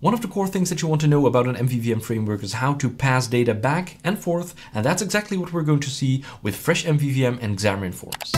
one of the core things that you want to know about an MVVM framework is how to pass data back and forth, and that's exactly what we're going to see with Fresh MVVM and Xamarin Forms.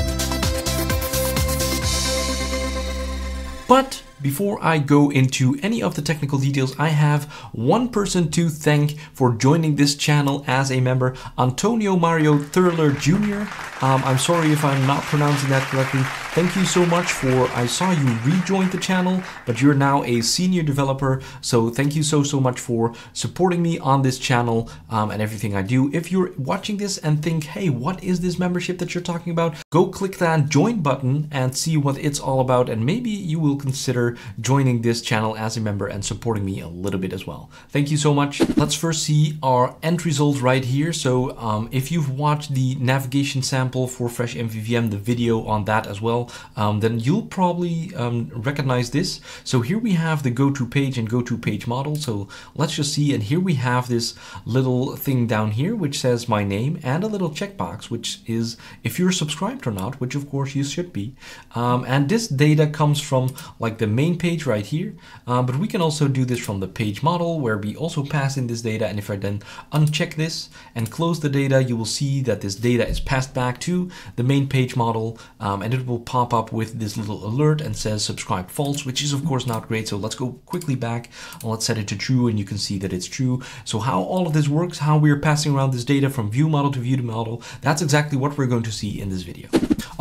But before I go into any of the technical details, I have one person to thank for joining this channel as a member, Antonio Mario Thurler Jr. Um, I'm sorry if I'm not pronouncing that correctly. Thank you so much for, I saw you rejoin the channel, but you're now a senior developer. So thank you so, so much for supporting me on this channel um, and everything I do. If you're watching this and think, hey, what is this membership that you're talking about? Go click that join button and see what it's all about. And maybe you will consider joining this channel as a member and supporting me a little bit as well. Thank you so much. Let's first see our end result right here. So um, if you've watched the navigation sample for Fresh MVVM, the video on that as well, um, then you'll probably um, recognize this. So here we have the go-to page and go-to page model. So let's just see. And here we have this little thing down here, which says my name and a little checkbox, which is if you're subscribed or not, which of course you should be. Um, and this data comes from like the main page right here, um, but we can also do this from the page model where we also pass in this data. And if I then uncheck this and close the data, you will see that this data is passed back to the main page model um, and it will pop up with this little alert and says subscribe false, which is of course not great. So let's go quickly back and let's set it to true and you can see that it's true. So how all of this works, how we're passing around this data from view model to view to model, that's exactly what we're going to see in this video.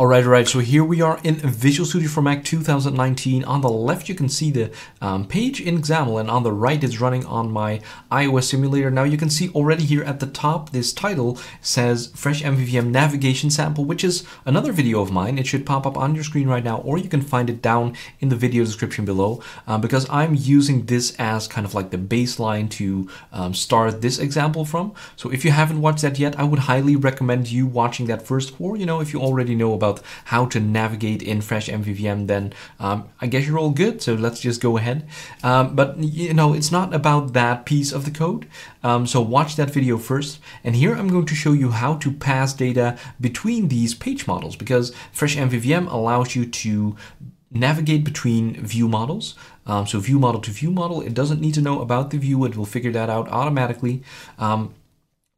All right, all right, so here we are in Visual Studio for Mac 2019. On the left, you can see the um, page in XAML, and on the right, it's running on my iOS simulator. Now you can see already here at the top, this title says Fresh MVVM Navigation Sample, which is another video of mine. It should pop up on your screen right now, or you can find it down in the video description below, um, because I'm using this as kind of like the baseline to um, start this example from. So if you haven't watched that yet, I would highly recommend you watching that first, or, you know, if you already know about how to navigate in Fresh MVVM, then um, I guess you're all good. So let's just go ahead. Um, but you know, it's not about that piece of the code. Um, so watch that video first. And here I'm going to show you how to pass data between these page models because Fresh MVVM allows you to navigate between view models. Um, so view model to view model, it doesn't need to know about the view. It will figure that out automatically. Um,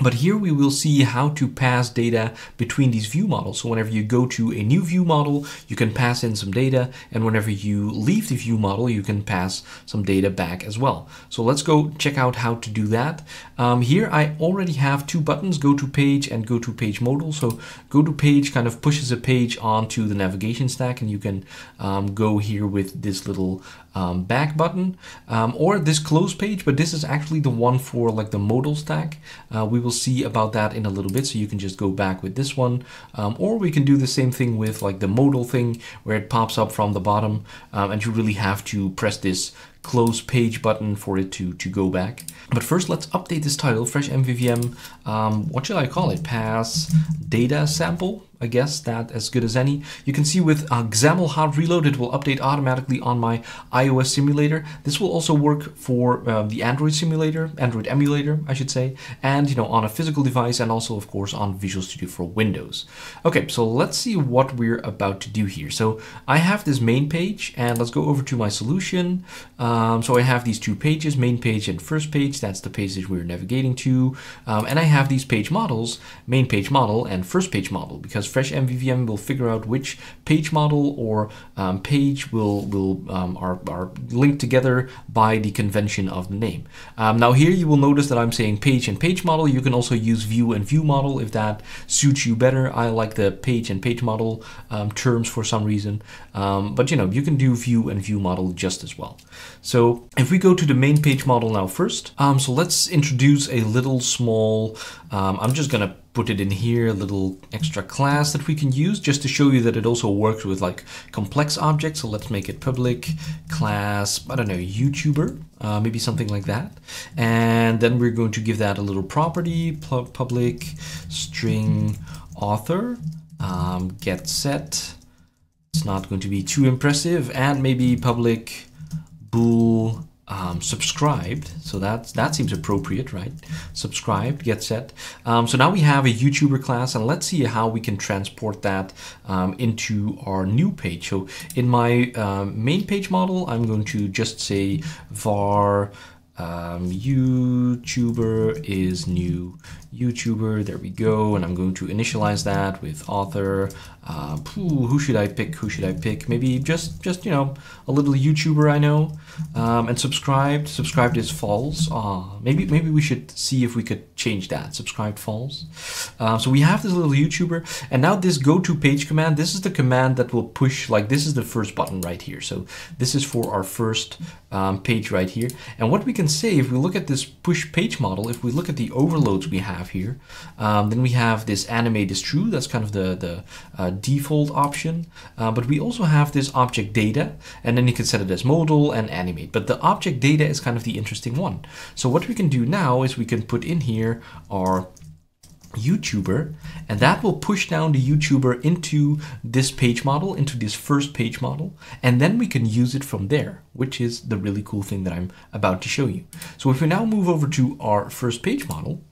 but here we will see how to pass data between these view models. So whenever you go to a new view model, you can pass in some data. And whenever you leave the view model, you can pass some data back as well. So let's go check out how to do that. Um, here I already have two buttons, go to page and go to page modal. So go to page kind of pushes a page onto the navigation stack and you can um, go here with this little um, back button um, or this close page, but this is actually the one for like the modal stack. Uh, we will see about that in a little bit, so you can just go back with this one, um, or we can do the same thing with like the modal thing where it pops up from the bottom um, and you really have to press this close page button for it to, to go back. But first, let's update this title, Fresh MVVM, um, what shall I call it? Pass data sample? I guess that as good as any. You can see with uh, XAML hot reload, it will update automatically on my iOS simulator. This will also work for uh, the Android simulator, Android emulator, I should say, and you know on a physical device and also of course on Visual Studio for Windows. Okay, so let's see what we're about to do here. So I have this main page and let's go over to my solution. Um, so I have these two pages, main page and first page. That's the page that we're navigating to. Um, and I have these page models, main page model and first page model because Fresh MVVM will figure out which page model or um, page will, will um, are, are linked together by the convention of the name. Um, now here you will notice that I'm saying page and page model. You can also use view and view model if that suits you better. I like the page and page model um, terms for some reason. Um, but you know, you can do view and view model just as well. So if we go to the main page model now first, um, so let's introduce a little small, I'm just gonna put it in here, a little extra class that we can use just to show you that it also works with like complex objects. So let's make it public class, I don't know, YouTuber, uh, maybe something like that. And then we're going to give that a little property, public string author, um, get set. It's not going to be too impressive and maybe public bool um, subscribed. So that's, that seems appropriate, right? Subscribed, get set. Um, so now we have a YouTuber class and let's see how we can transport that um, into our new page. So in my um, main page model, I'm going to just say var um, YouTuber is new YouTuber. There we go. And I'm going to initialize that with author. Uh, who should I pick? Who should I pick? Maybe just, just you know, a little YouTuber I know. Um, and subscribed. Subscribed is false. Uh, maybe maybe we should see if we could change that. Subscribed false. Uh, so we have this little YouTuber. And now this go to page command, this is the command that will push, like this is the first button right here. So this is for our first um, page right here. And what we can say, if we look at this push page model, if we look at the overloads we have here, um, then we have this animate is true. That's kind of the, the uh, default option. Uh, but we also have this object data, and then you can set it as modal and animate. But the object data is kind of the interesting one. So what we can do now is we can put in here our YouTuber and that will push down the YouTuber into this page model, into this first page model, and then we can use it from there, which is the really cool thing that I'm about to show you. So if we now move over to our first page model,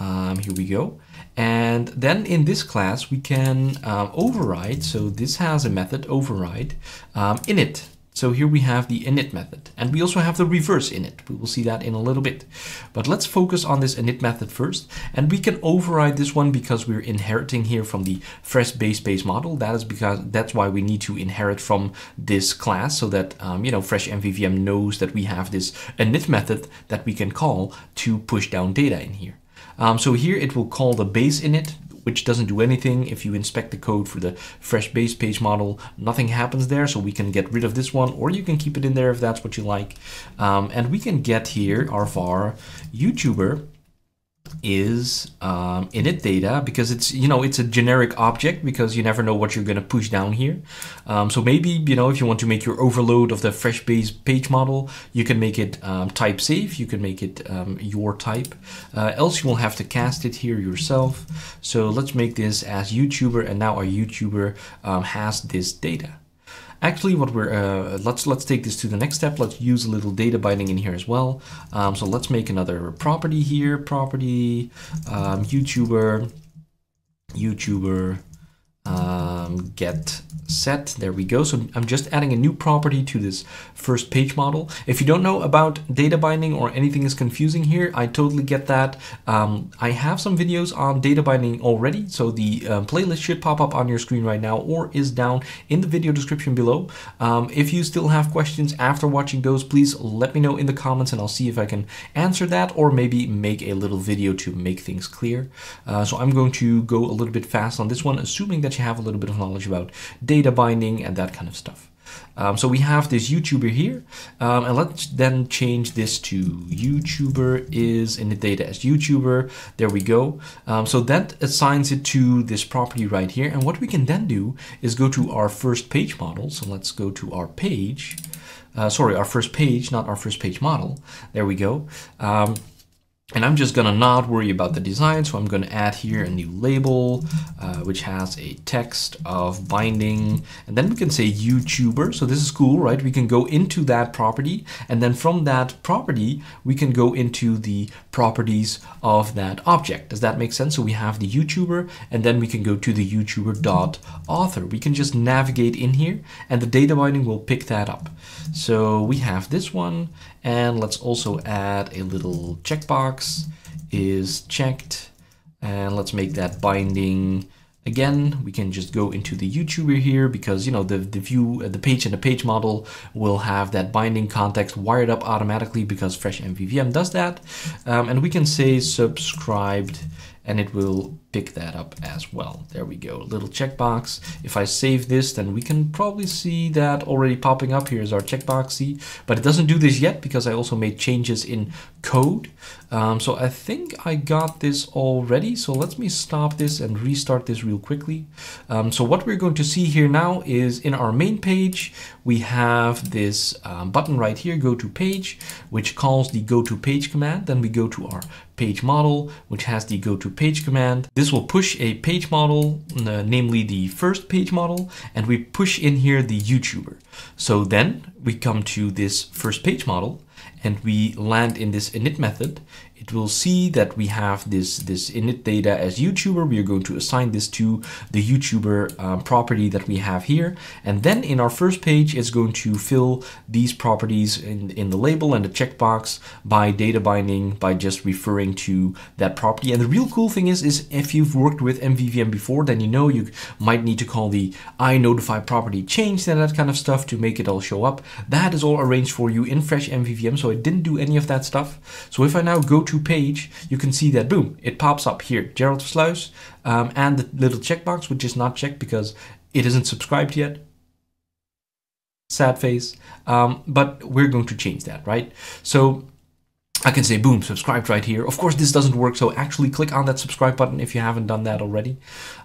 um, here we go. And then in this class, we can um, override. So this has a method override um, init. So here we have the init method and we also have the reverse init. We will see that in a little bit. But let's focus on this init method first. And we can override this one because we're inheriting here from the fresh base page model. That is because that's why we need to inherit from this class so that, um, you know, fresh MVVM knows that we have this init method that we can call to push down data in here. Um, so here it will call the base init, which doesn't do anything. If you inspect the code for the fresh base page model, nothing happens there. So we can get rid of this one, or you can keep it in there if that's what you like. Um, and we can get here our var YouTuber is um, init data because it's you know it's a generic object because you never know what you're going to push down here. Um, so maybe you know if you want to make your overload of the fresh base page model you can make it um, type safe. You can make it um, your type. Uh, else you will have to cast it here yourself. So let's make this as youtuber and now our youtuber um, has this data Actually, what we're uh, let's let's take this to the next step. Let's use a little data binding in here as well. Um, so let's make another property here. Property um, YouTuber YouTuber um, get set. There we go. So I'm just adding a new property to this first page model. If you don't know about data binding or anything is confusing here, I totally get that. Um, I have some videos on data binding already. So the uh, playlist should pop up on your screen right now or is down in the video description below. Um, if you still have questions after watching those, please let me know in the comments and I'll see if I can answer that or maybe make a little video to make things clear. Uh, so I'm going to go a little bit fast on this one, assuming that you have a little bit of knowledge about data binding and that kind of stuff. Um, so we have this YouTuber here, um, and let's then change this to YouTuber is in the data as YouTuber. There we go. Um, so that assigns it to this property right here. And what we can then do is go to our first page model. So let's go to our page. Uh, sorry, our first page, not our first page model. There we go. And I'm just gonna not worry about the design, so I'm gonna add here a new label, uh, which has a text of binding, and then we can say YouTuber, so this is cool, right? We can go into that property, and then from that property, we can go into the properties of that object. Does that make sense? So we have the YouTuber, and then we can go to the YouTuber dot author. We can just navigate in here, and the data binding will pick that up. So we have this one, and let's also add a little checkbox is checked. And let's make that binding again. We can just go into the YouTuber here because, you know, the, the view, the page and the page model will have that binding context wired up automatically because Fresh MVVM does that. Um, and we can say subscribed and it will pick that up as well. There we go, little checkbox. If I save this, then we can probably see that already popping up. Here's our checkbox, see? But it doesn't do this yet because I also made changes in code. Um, so I think I got this already. So let me stop this and restart this real quickly. Um, so what we're going to see here now is in our main page, we have this um, button right here, go to page, which calls the go to page command. Then we go to our page model, which has the go to page command. This will push a page model, uh, namely the first page model, and we push in here the YouTuber. So then we come to this first page model, and we land in this init method, it will see that we have this, this init data as YouTuber. We are going to assign this to the YouTuber um, property that we have here. And then in our first page, it's going to fill these properties in, in the label and the checkbox by data binding by just referring to that property. And the real cool thing is, is if you've worked with MVVM before, then you know you might need to call the iNotify property change and that kind of stuff to make it all show up. That is all arranged for you in Fresh MVVM. So I didn't do any of that stuff. So if I now go to page, you can see that boom, it pops up here, Gerald Versluis, um, and the little checkbox, which is not checked because it isn't subscribed yet. Sad face. Um, but we're going to change that, right? So I can say, boom, subscribed right here. Of course, this doesn't work, so actually click on that subscribe button if you haven't done that already.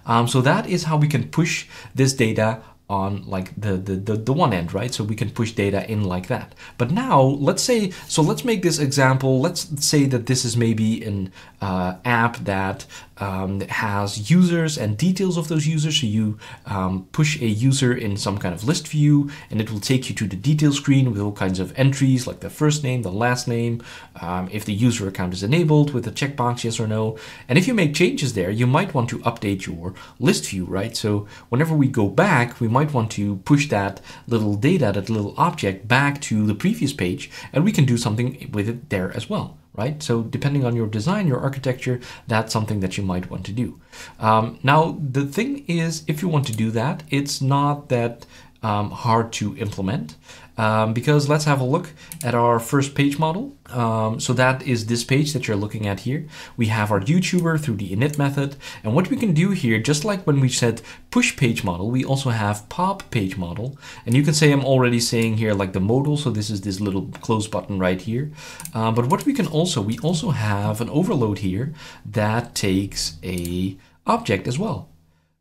Um, so that is how we can push this data on like the, the, the, the, one end, right? So we can push data in like that. But now let's say, so let's make this example. Let's say that this is maybe an uh, app that um, has users and details of those users. So you um, push a user in some kind of list view and it will take you to the detail screen with all kinds of entries like the first name, the last name, um, if the user account is enabled with a checkbox, yes or no. And if you make changes there, you might want to update your list view, right? So whenever we go back, we might want to push that little data, that little object back to the previous page and we can do something with it there as well right? So depending on your design, your architecture, that's something that you might want to do. Um, now, the thing is, if you want to do that, it's not that um, hard to implement um, because let's have a look at our first page model. Um, so that is this page that you're looking at here. We have our YouTuber through the init method. And what we can do here, just like when we said push page model, we also have pop page model. And you can say I'm already saying here like the modal. So this is this little close button right here. Um, but what we can also, we also have an overload here that takes a object as well.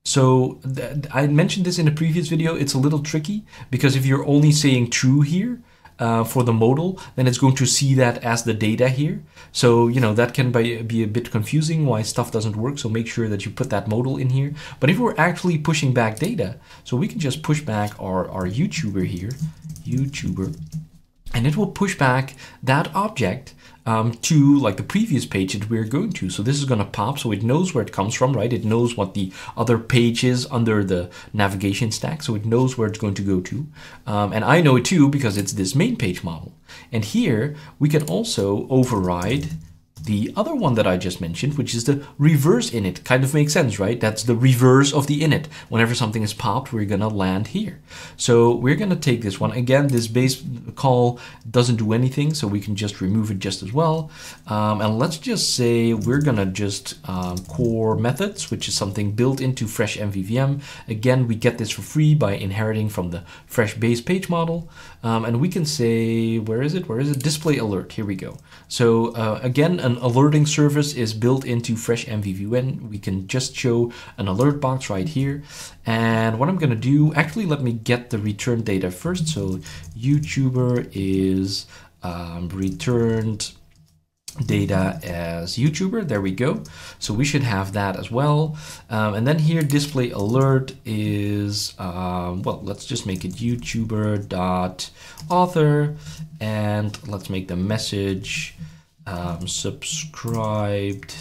So I mentioned this in a previous video. It's a little tricky because if you're only saying true here uh, for the modal, then it's going to see that as the data here. So, you know, that can be, be a bit confusing why stuff doesn't work. So make sure that you put that modal in here. But if we're actually pushing back data, so we can just push back our, our YouTuber here, YouTuber, and it will push back that object um, to like the previous page that we're going to. So this is going to pop so it knows where it comes from, right? It knows what the other page is under the navigation stack. So it knows where it's going to go to. Um, and I know it too because it's this main page model. And here we can also override the other one that I just mentioned, which is the reverse init. Kind of makes sense, right? That's the reverse of the init. Whenever something is popped, we're gonna land here. So we're gonna take this one. Again, this base call doesn't do anything, so we can just remove it just as well. Um, and let's just say we're gonna just um, core methods, which is something built into Fresh MVVM. Again, we get this for free by inheriting from the Fresh base page model. Um, and we can say, where is it? Where is it? Display alert. Here we go. So uh, again, an alerting service is built into Fresh MVVM. We can just show an alert box right here. And what I'm going to do, actually, let me get the return data first. So YouTuber is um, returned data as YouTuber. There we go. So we should have that as well. Um, and then here display alert is, um, well, let's just make it YouTuber dot author and let's make the message um, subscribed.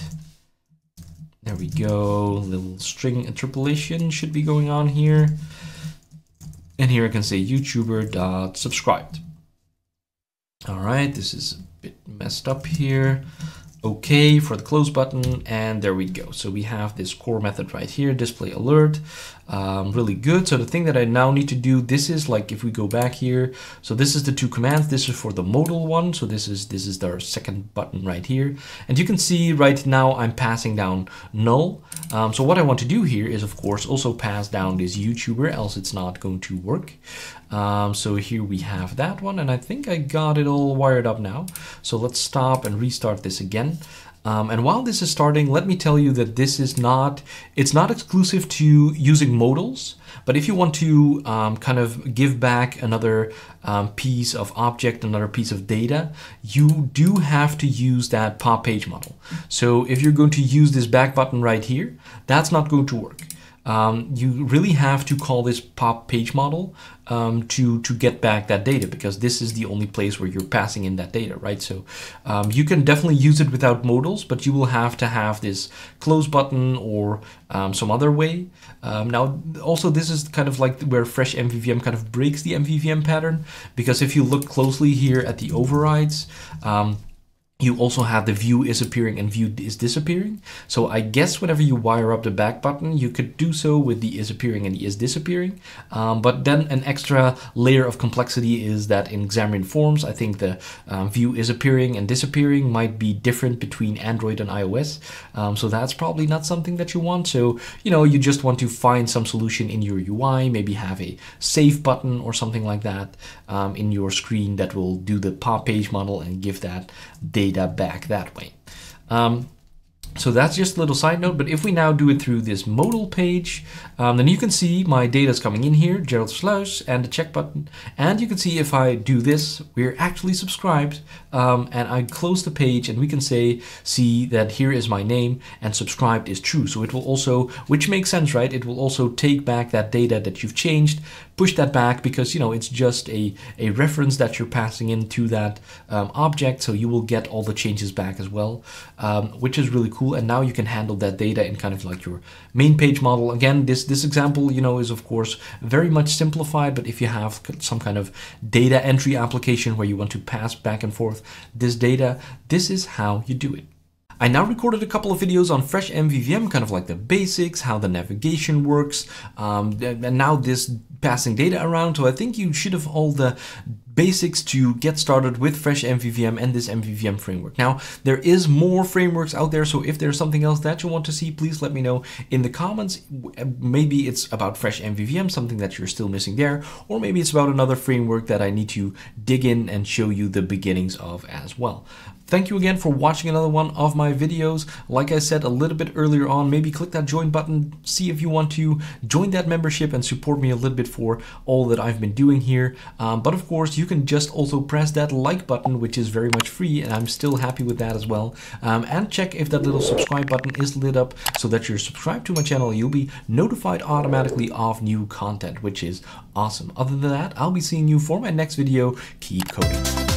There we go. Little string interpolation should be going on here. And here I can say YouTuber dot subscribed. All right, this is a bit messed up here. OK for the close button, and there we go. So we have this core method right here, display alert um, really good. So the thing that I now need to do, this is like if we go back here, so this is the two commands. This is for the modal one. So this is this is our second button right here. And you can see right now I'm passing down null. Um, so what I want to do here is of course also pass down this YouTuber, else it's not going to work. Um, so here we have that one, and I think I got it all wired up now. So let's stop and restart this again. Um, and while this is starting, let me tell you that this is not, it's not exclusive to using modals, but if you want to um, kind of give back another um, piece of object, another piece of data, you do have to use that pop page model. So if you're going to use this back button right here, that's not going to work. Um, you really have to call this pop page model um, to to get back that data because this is the only place where you're passing in that data, right? So um, you can definitely use it without modals, but you will have to have this close button or um, some other way. Um, now, also this is kind of like where Fresh MVVM kind of breaks the MVVM pattern because if you look closely here at the overrides, um, you also have the view is appearing and view is disappearing. So I guess whenever you wire up the back button, you could do so with the is appearing and the is disappearing. Um, but then an extra layer of complexity is that in Xamarin Forms, I think the um, view is appearing and disappearing might be different between Android and iOS. Um, so that's probably not something that you want. So, you know, you just want to find some solution in your UI, maybe have a save button or something like that um, in your screen that will do the pop page model and give that data data back that way. Um, so that's just a little side note, but if we now do it through this modal page, um, then you can see my data is coming in here, Gerald Versluis, and the check button. And you can see if I do this, we're actually subscribed. Um, and I close the page and we can say, see that here is my name and subscribed is true. So it will also, which makes sense, right? It will also take back that data that you've changed, push that back because, you know, it's just a, a reference that you're passing into that um, object. So you will get all the changes back as well, um, which is really cool. And now you can handle that data in kind of like your main page model. Again, this, example, you know, is of course very much simplified, but if you have some kind of data entry application where you want to pass back and forth this data, this is how you do it. I now recorded a couple of videos on Fresh MVVM, kind of like the basics, how the navigation works, um, and now this passing data around. So I think you should have all the basics to get started with Fresh MVVM and this MVVM framework. Now, there is more frameworks out there, so if there's something else that you want to see, please let me know in the comments. Maybe it's about Fresh MVVM, something that you're still missing there, or maybe it's about another framework that I need to dig in and show you the beginnings of as well. Thank you again for watching another one of my videos. Like I said a little bit earlier on, maybe click that join button, see if you want to join that membership and support me a little bit for all that I've been doing here. Um, but of course, you can just also press that like button, which is very much free, and I'm still happy with that as well. Um, and check if that little subscribe button is lit up so that you're subscribed to my channel. You'll be notified automatically of new content, which is awesome. Other than that, I'll be seeing you for my next video. Keep coding.